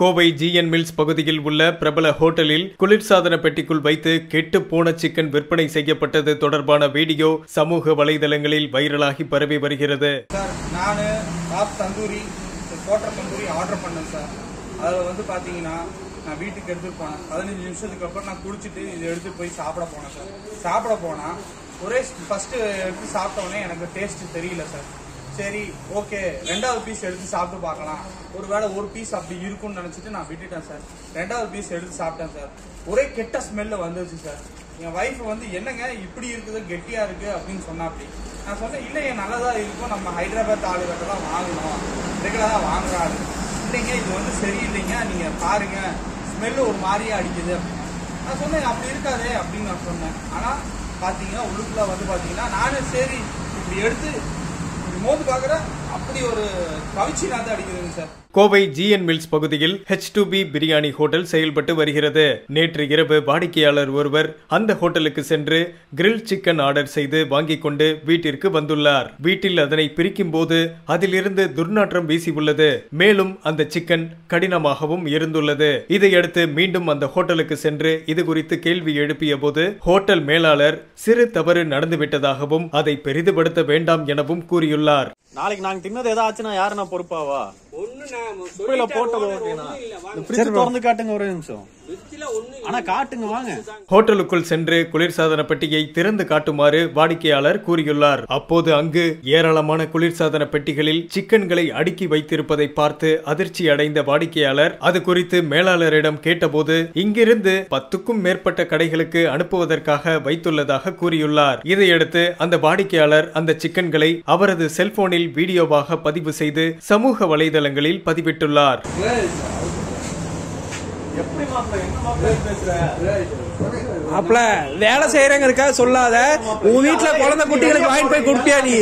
Kovai GN mills பகுதியில் உள்ள பிரபல ஹோட்டலில் குளிர்சாதன பெட்டிக்குள் வைத்து கெட்டு போன சிக்கன் விற்பனை செய்யப்பட்டது தொடர்பான வீடியோ சமூக வலைதளங்களில் வைரலாகி பரவி வருகிறது. சார் நான் top tandoori quarter tandoori order பண்ணேன் சார். அதில் வந்து பார்த்தீங்கன்னா நான் வீட்டுக்கு எடுத்துட்டு போனேன். பதினஞ்சு நிமிஷத்துக்கு அப்புறம் நான் குளிச்சுட்டு இதை எடுத்துகிட்டு போய் சாப்பிட போனேன் சார். சாப்பிட போனால் ஒரே ஃபர்ஸ்ட் எடுத்து சாப்பிட்டோன்னே எனக்கு டேஸ்ட் தெரியல சார். சரி ஓகே ரெண்டாவது பீஸ் எடுத்து சாப்பிட்டு பார்க்கலாம். ஒருவேளை ஒரு பீஸ் அப்படி இருக்கும்னு நினச்சிட்டு நான் விட்டுட்டேன் சார் ரெண்டாவது பீஸ் எடுத்து சாப்பிட்டேன் சார் ஒரே கெட்ட ஸ்மெல்லு வந்துருச்சு சார் என் ஒய்ஃப் வந்து என்னங்க இப்படி இருக்குது? கெட்டியா இருக்கு? அப்படின்னு சொன்னாப்படி நான் சொன்னேன் இல்லை என் நல்லதா இருக்கும். நம்ம ஹைதராபாத் ஆளுகிட்ட தான் வாங்கணும். ரெகுலராக வாங்குறாரு இல்லைங்க இது வந்து சரியில்லைங்க. நீங்க பாருங்க. ஸ்மெல்லு ஒரு மாதிரியே அடிக்குது அப்படின்னு. நான் சொன்னேன் அப்படி இருக்காதே அப்படின்னு நான் சொன்னேன். ஆனால் பார்த்தீங்கன்னா உள்ளுக்குள்ள வந்து பார்த்தீங்கன்னா நானும் சரி இப்படி எடுத்து மோந்து பார்க்குறேன் அப்படி ஒரு கவிச்சி நாத்து அடிக்குதுங்க சார். கோவை ஜிஎன் மில்ஸ் பகுதியில் H two B biryani hotel செயல்பட்டு வருகிறது. நேற்று இரவு வாடிக்கையாளர் ஒருவர் அந்த ஹோட்டலுக்கு சென்று கிரில் சிக்கன் ஆர்டர் செய்து வாங்கிக் கொண்டு வீட்டிற்கு வந்துள்ளார். வீட்டில் அதனை பிரிக்கும் போது அதிலிருந்து துர்நாற்றம் வீசியுள்ளது மேலும் அந்த சிக்கன் கடினமாகவும் இருந்துள்ளது. இதையடுத்து மீண்டும் அந்த ஹோட்டலுக்கு சென்று இது குறித்து கேள்வி எழுப்பிய போது ஹோட்டல் மேலாளர் சிறு தவறு நடந்துவிட்டதாகவும் அதை பெரிதுபடுத்த வேண்டாம் எனவும் கூறியுள்ளார். நாளைக்கு நாங்க தின்னது ஏதாச்சுன்னா யாருண்ணா பொறுப்பாவா? சொல்லிட்டேன் போட்டது ஒண்ணு ஓகேண்ணா. திறந்து காட்டுங்க ஒரே நிமிஷம். ஆனா காட்டுங்க வாங்க. ஹோட்டலுக்குள் சென்று குளிர்சாதன பெட்டியை திறந்து காட்டுமாறு வாடிக்கையாளர் கூறியுள்ளார். அப்போது அங்கு ஏராளமான குளிர்சாதன பெட்டிகளில் சிக்கன்களை அடுக்கி வைத்திருப்பதை பார்த்து அதிர்ச்சி அடைந்த வாடிக்கையாளர் அது குறித்து மேலாளரிடம் கேட்டபோது இங்கிருந்து பத்துக்கும் மேற்பட்ட கடைகளுக்கு அனுப்புவதற்காக வைத்துள்ளதாக கூறியுள்ளார். இதையடுத்து அந்த வாடிக்கையாளர் அந்த சிக்கன்களை அவரது செல்போனில் வீடியோவாக பதிவு செய்து சமூக வலைதளங்களில் பதிவிட்டுள்ளார். மாப்ள வேலை செய்யறங்கிறதுக்காக சொல்லாத. உன் வீட்டுல குழந்தை குட்டிகளுக்கு வாங்கிட்டு போய் கொடுப்பியா நீ?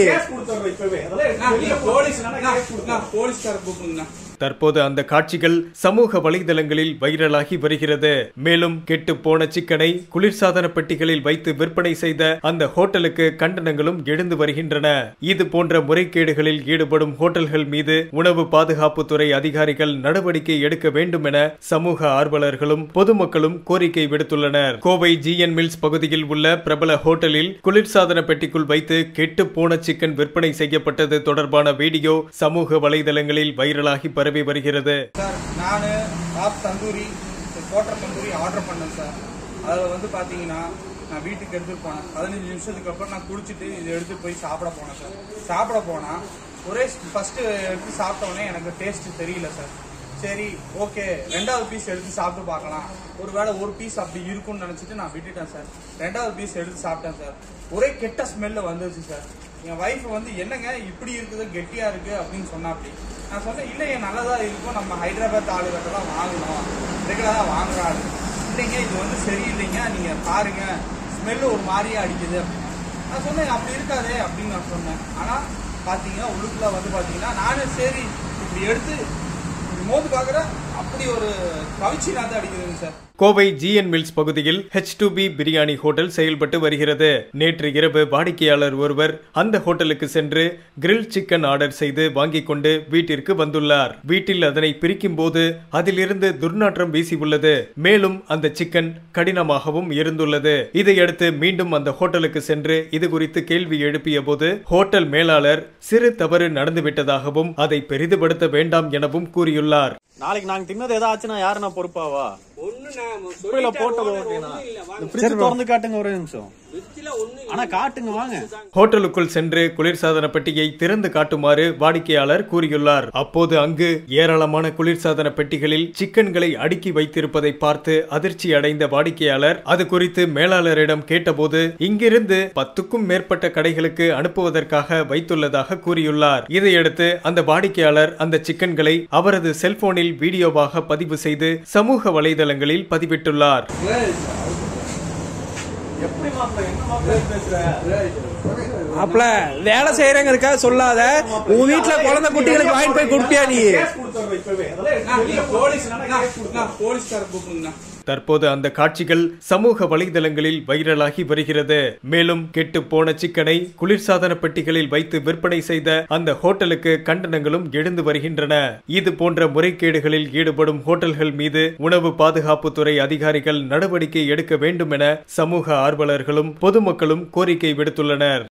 தற்போது அந்த காட்சிகள் சமூக வலைதளங்களில் வைரலாகி வருகிறது. மேலும் கெட்டு போன சிக்கனை குளிர்சாதன பெட்டிகளில் வைத்து விற்பனை செய்த அந்த ஹோட்டலுக்கு கண்டனங்களும் எழுந்து வருகின்றன. இது போன்ற முறைகேடுகளில் ஈடுபடும் ஹோட்டல்கள் மீது உணவு பாதுகாப்புத்துறை அதிகாரிகள் நடவடிக்கை எடுக்க வேண்டும் என சமூக ஆர்வலர்களும் பொதுமக்களும் கோரிக்கை விடுத்துள்ளனர். கோவை ஜிஎன் மில்ஸ் பகுதியில் உள்ள பிரபல ஹோட்டலில் குளிர்சாதன பெட்டிக்குள் வைத்து கெட்டு போன சிக்கன் விற்பனை விற்பனை செய்யப்பட்டது தொடர்பான வீடியோ சமூக வலைதளங்களில் வைரலாகி பரவி வருகிறது. சார் நான் top tandoori quarter tandoori order பண்ணேன் சார். அதில் வந்து பார்த்தீங்கன்னா நான் வீட்டுக்கு எடுத்துட்டு போனேன். பதினஞ்சு நிமிஷத்துக்கு அப்புறம் நான் குளிச்சுட்டு இதை எடுத்துகிட்டு போய் சாப்பிட போனேன் சார். சாப்பிட போனால் ஒரே ஃபஸ்ட்டு எடுத்து சாப்பிட்டோன்னே எனக்கு டேஸ்ட்டு தெரியல சார். சரி ஓகே ரெண்டாவது பீஸ் எடுத்து சாப்பிட்டு பார்க்கலாம். ஒரு வேளை ஒரு பீஸ் அப்படி இருக்கும்னு நினச்சிட்டு நான் விட்டுட்டேன் சார். ரெண்டாவது பீஸ் எடுத்து சாப்பிட்டேன் சார். ஒரே கெட்ட ஸ்மெல்லு வந்துருச்சு சார். என் ஒய்ஃப் வந்து என்னங்க இப்படி இருக்குது கெட்டியா இருக்கு? அப்படின்னு சொன்னாப்படி நான் சொன்னேன் இல்லை என் நல்லதா இருக்கும். நம்ம ஹைதராபாத் ஆளுகிட்ட தான் வாங்கணும். ரெகுலராக வாங்குறாரு இல்லைங்க இது வந்து சரியில்லைங்க. நீங்க பாருங்க. ஸ்மெல்லு ஒரு மாதிரியே அடிக்குது. அப்படின்னு நான் சொன்னேன் அப்படி இருக்காதே அப்படின்னு நான் சொன்னேன். ஆனால் பார்த்தீங்கன்னா உள்ளுக்குள்ள வந்து பார்த்தீங்கன்னா நானும் சரி இப்படி எடுத்து இப்படி அப்படி ஒரு கவிச்சி அடிக்குதுங்க சார். கோவை ஜிஎன் மில்ஸ் பகுதியில் H two B biryani hotel செயல்பட்டு வருகிறது. நேற்று இரவு வாடிக்கையாளர் ஒருவர் அந்த ஹோட்டலுக்கு சென்று கிரில் சிக்கன் ஆர்டர் செய்து வாங்கிக் கொண்டு வீட்டிற்கு வந்துள்ளார். வீட்டில் அதனை பிரிக்கும் போது அதிலிருந்து துர்நாற்றம் வீசியுள்ளது மேலும் அந்த சிக்கன் கடினமாகவும் இருந்துள்ளது. இதையடுத்து மீண்டும் அந்த ஹோட்டலுக்கு சென்று இது குறித்து கேள்வி எழுப்பிய போது ஹோட்டல் மேலாளர் சிறு தவறு நடந்துவிட்டதாகவும் அதை பெரிதுபடுத்த வேண்டாம் எனவும் கூறியுள்ளார். நாளைக்கு நாங்க தின்னது ஏதாச்சுன்னா யாருன்னா பொறுப்பாவா? ஹோட்டலுக்குள் சென்று குளிர்சாதன பெட்டியை திறந்து காட்டுமாறு வாடிக்கையாளர் கூறியுள்ளார். அப்போது அங்கு ஏராளமான குளிர்சாதன பெட்டிகளில் சிக்கன்களை அடுக்கி வைத்திருப்பதை பார்த்து அதிர்ச்சி அடைந்த வாடிக்கையாளர் அது குறித்து மேலாளரிடம் கேட்டபோது இங்கிருந்து பத்துக்கும் மேற்பட்ட கடைகளுக்கு அனுப்புவதற்காக வைத்துள்ளதாக கூறியுள்ளார். இதையடுத்து அந்த வாடிக்கையாளர் அந்த சிக்கன்களை அவரது செல்போனில் வீடியோவாக பதிவு செய்து சமூக வலைதளங்களில் பதிவிட்டுள்ளார் எப்படி மாப்பிள்ள என்ன மாப்பிள்ள பேசுற மாப்பிள வேலை செய்யறங்கிறதுக்காக சொல்லாத உன் வீட்டுல குழந்தை குட்டிகளுக்கு வாங்கிட்டு போய் கொடுப்பியா நீ போலீஸ் போலீஸ்கார கூப்பிடுங்கண்ணா தற்போது அந்த காட்சிகள் சமூக வலைதளங்களில் வைரலாகி வருகிறது. மேலும் கெட்டு போன சிக்கனை குளிர்சாதன பெட்டிகளில் வைத்து விற்பனை செய்த அந்த ஹோட்டலுக்கு கண்டனங்களும் எழுந்து வருகின்றன. இது போன்ற முறைகேடுகளில் ஈடுபடும் ஹோட்டல்கள் மீது உணவு பாதுகாப்புத்துறை அதிகாரிகள் நடவடிக்கை எடுக்க வேண்டும் என சமூக ஆர்வலர்களும் பொதுமக்களும் கோரிக்கை விடுத்துள்ளனர்.